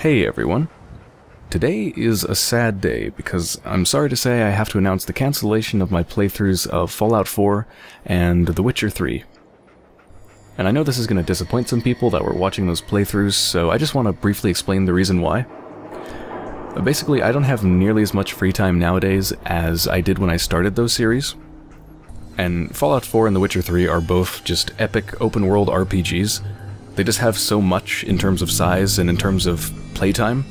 Hey everyone. Today is a sad day because I'm sorry to say I have to announce the cancellation of my playthroughs of Fallout 4 and The Witcher 3. And I know this is going to disappoint some people that were watching those playthroughs, so I just want to briefly explain the reason why. Basically, I don't have nearly as much free time nowadays as I did when I started those series. And Fallout 4 and The Witcher 3 are both just epic open-world RPGs. They just have so much in terms of size and in terms of playtime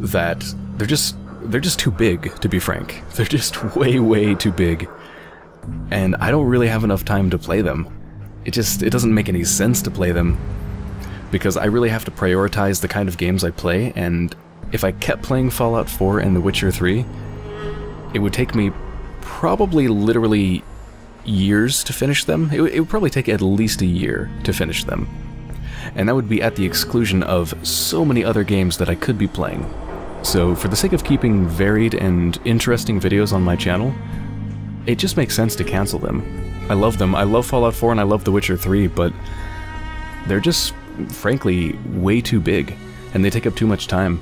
that they're just they're just too big, to be frank. They're just way, way too big. And I don't really have enough time to play them. It just it doesn't make any sense to play them. Because I really have to prioritize the kind of games I play, and if I kept playing Fallout 4 and The Witcher 3, it would take me probably literally years to finish them. It, it would probably take at least a year to finish them. And that would be at the exclusion of so many other games that I could be playing. So, for the sake of keeping varied and interesting videos on my channel, it just makes sense to cancel them. I love them. I love Fallout 4 and I love The Witcher 3, but they're just, frankly, way too big, and they take up too much time.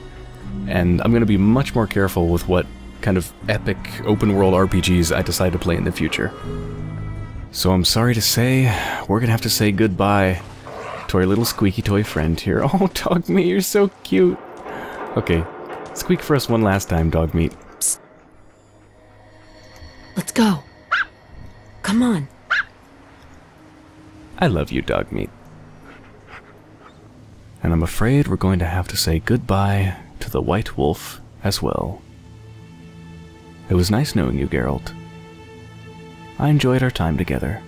And I'm going to be much more careful with what kind of epic open world RPGs I decide to play in the future. So I'm sorry to say, we're going to have to say goodbye to our little squeaky toy friend here. Oh, Dogmeat, you're so cute. Okay, squeak for us one last time, Dogmeat. Let's go. Come on. I love you, Dogmeat. And I'm afraid we're going to have to say goodbye to the White Wolf as well. It was nice knowing you, Geralt. I enjoyed our time together.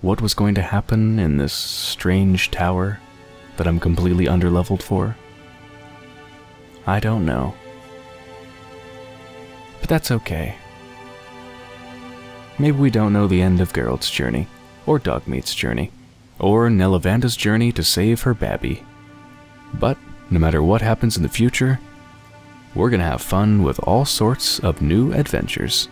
What was going to happen in this strange tower that I'm completely underleveled for? I don't know. But that's okay. Maybe we don't know the end of Geralt's journey, or Dogmeat's journey, or Nelavanda's journey to save her Babby. But no matter what happens in the future, we're gonna have fun with all sorts of new adventures.